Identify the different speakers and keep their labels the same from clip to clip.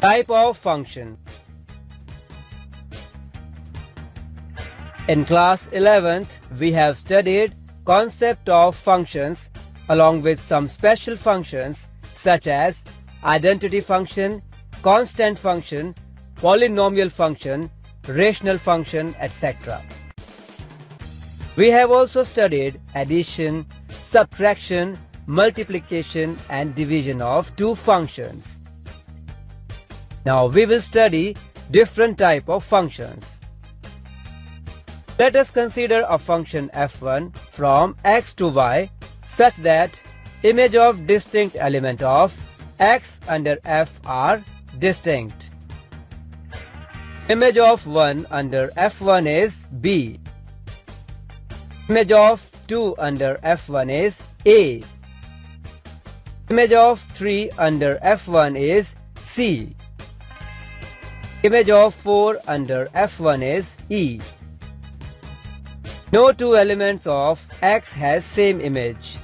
Speaker 1: Type of function In class 11th, we have studied concept of functions along with some special functions such as identity function, constant function, polynomial function, rational function, etc. We have also studied addition, subtraction, multiplication and division of two functions. Now we will study different type of functions. Let us consider a function f1 from x to y such that image of distinct element of x under f are distinct. Image of 1 under f1 is b. Image of 2 under f1 is a. Image of 3 under f1 is c. Image of 4 under f1 is e. No two elements of x has same image.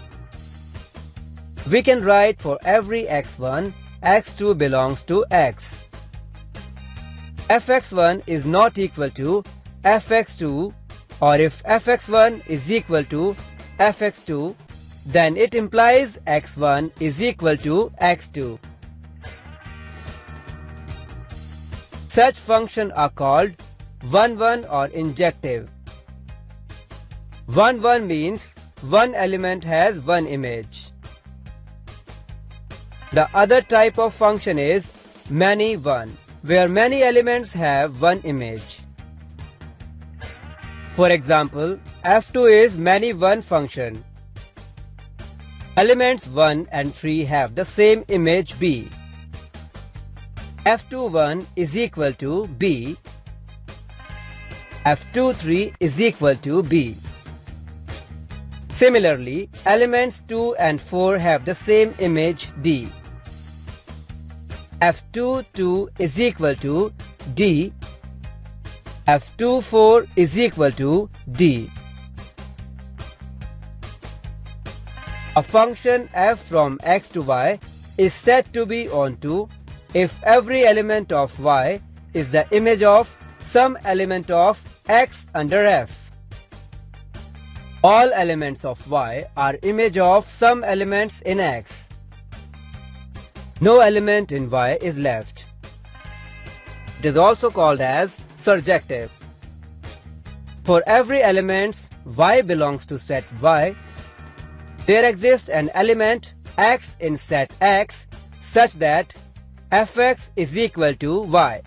Speaker 1: We can write for every x1, x2 belongs to x. fx1 is not equal to fx2 or if fx1 is equal to fx2 then it implies x1 is equal to x2. Such functions are called 1-1 or injective. 1 1 means one element has one image. The other type of function is many 1 where many elements have one image. For example, f2 is many 1 function. Elements 1 and 3 have the same image b. f21 is equal to b. f23 is equal to b. Similarly, elements 2 and 4 have the same image D. F22 is equal to D. F24 is equal to D. A function f from x to y is said to be onto if every element of y is the image of some element of x under f. All elements of y are image of some elements in x. No element in y is left. It is also called as surjective. For every element y belongs to set y, there exists an element x in set x such that fx is equal to y.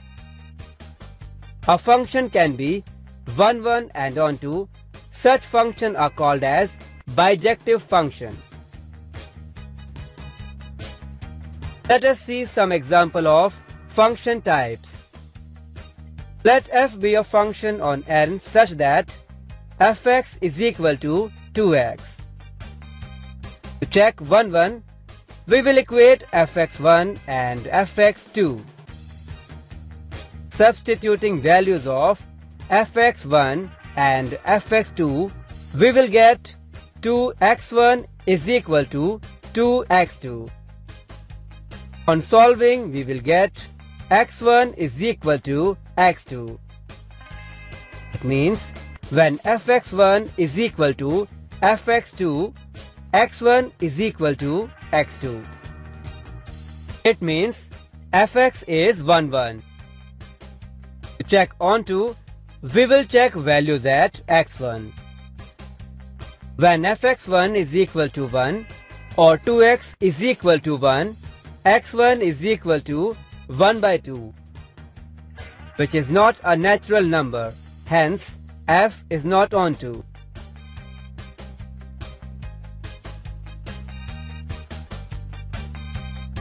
Speaker 1: A function can be 1 1 and onto such functions are called as bijective function. Let us see some example of function types. Let f be a function on n such that fx is equal to 2x. To check 1 1, we will equate fx1 and fx2. Substituting values of fx1 and fx2 we will get 2x1 is equal to 2x2. On solving we will get x1 is equal to x2. It means when fx1 is equal to fx2 x1 is equal to x2. It means fx is 1 1. To check onto we will check values at x1. When fx1 is equal to 1 or 2x is equal to 1, x1 is equal to 1 by 2, which is not a natural number, hence f is not onto.